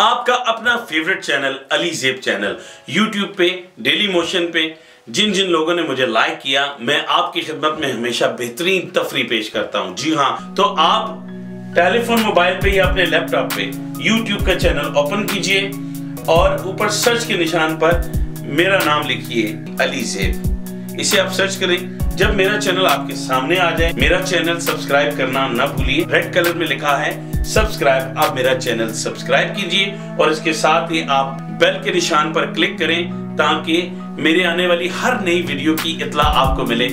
आपका अपना favourite channel Ali Zeb channel YouTube पे डेली मोशन पे, जिन जिन लोगों ने मुझे लाइक किया, मैं आपकी खिदमत में हमेशा बेहतरीन तफरी पेश करता हूँ। जी हाँ तो आप टेलीफोन मोबाइल पे या अपने लैपटॉप पे यूट्यूब का चैनल ओपन कीजिए और ऊपर सर्च के निशान पर मेरा नाम लिखिए अली जेब इसे आप सर्च करें। जब मेरा चैनल आपके सामने आ जाए, मेरा चैनल सब्सक्राइब करना ना भूलिए। रेड कलर में लिखा है सब्सक्राइब आप मेरा चैनल सब्सक्राइब कीजिए और इसके साथ ही आप बेल के निशान पर क्लिक करें ताकि मेरे आने वाली हर नई वीडियो की इतला आपको मिले।